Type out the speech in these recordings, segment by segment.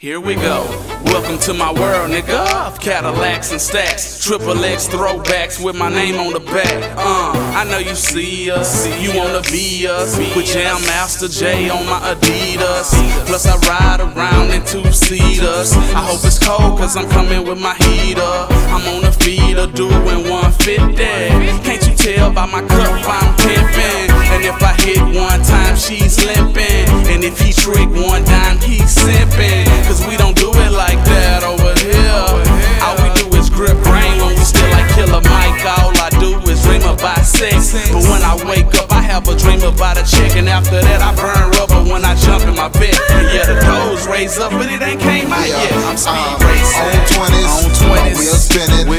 Here we go. Welcome to my world, nigga. Cadillacs and stacks. Triple X throwbacks with my name on the back. Uh, I know you see us. You wanna be us. With Jam Master Jay on my Adidas. Plus, I ride around in two seaters. I hope it's cold, cause I'm coming with my heater. I'm on a feeder doing 150. Can't you tell by my cup I'm pimping? And if I hit one time, she's limping. And if he trick one dime, he's simping. Wake up, I have a dream about a chick. And after that, I burn rubber when I jump in my Vette. And yeah, the toes raise up, but it ain't came out yet. I'm speed Um, racing. on 20s, On 20s. wheel spinning, Wheel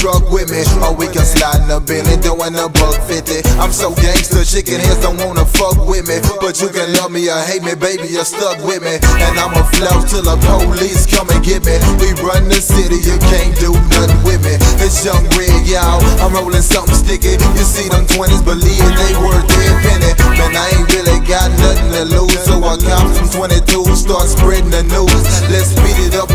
truck with me. Or we can slide in the Bentley doing a buck 50. I'm so gangster, chicken heads don't wanna fuck with me. But you can love me or hate me, baby, you're stuck with me. And I'ma flout till the police come and get me. We run the city, you can't do nothing with me. It's young red, y'all. I'm rolling something sticky. You see them 20s, believe they worth their penny. Man, I ain't really got nothing to lose. So I cop some 22s, start spreading the news. Let's speed it up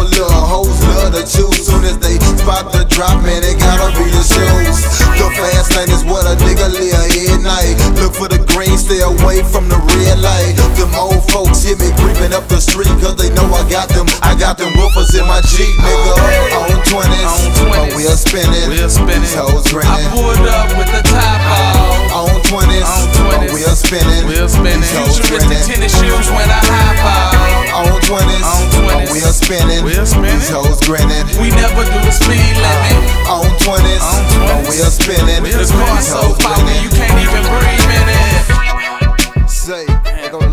stay away from the red light. Them old folks hear me creeping up the street, cause they know I got them. I got them woofers in my Jeep, nigga. On 20s, On 20s. my wheel spinning. Wheel spinning. These hoes I grinning. pulled up with the top off. On 20s, On my 20s. wheel spinning. Wheel spinning. These hoes grinning. tennis shoes when I hop out. On 20s, On my 20s. wheel spinning. Wheel spinning. These hoes grinning. We never do the speed uh, limit. On 20s, On my 20s. wheel spinning. The These car so powerful you can't even breathe in it. Say,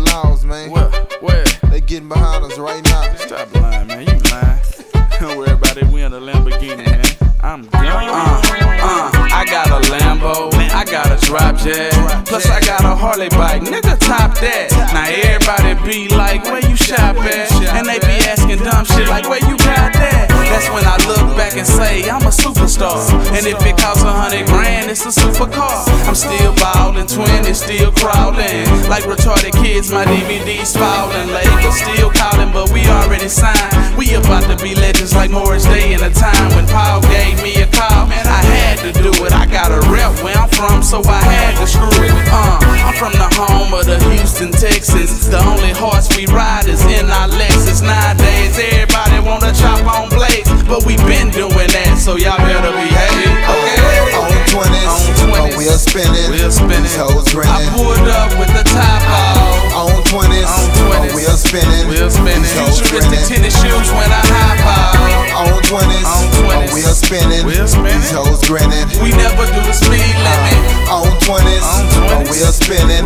they go to Laos, man. Where? Where? They getting behind us right now. Stop lying, man. You lying. Don't worry about it. We in a Lamborghini, man. I'm gone. Uh, uh, I got a Lambo. I got a drop jet. Plus I got a Harley bike. Nigga, top that. Now everybody be like, where you shop at? And they be asking dumb shit like, where you back and say, I'm a superstar. And if it costs a hundred grand, it's a supercar. I'm still ballin', twin is still crawling. Like retarded kids, my DVD's falling. Label still calling, but we already signed. We about to be legends like Morris Day in a time when Paul gave me a call. Man, I had to do it. I got a rep where I'm from, so I had to screw it. Uh, I'm from the home of the Houston Texans. The only horse we ride is in our Lexus. Spinning. Wheel spinning. These hoes I grinning. pulled up with the top off. On 20s, On my 20s. wheel spinning. Wheel spinning. Futuristic grinning. tennis shoes when I hop out. On 20s, On my 20s. wheel spinning. Wheel spinning. Hoes grinning. We never do the speed limit. On 20s, On my 20s. wheel spinning.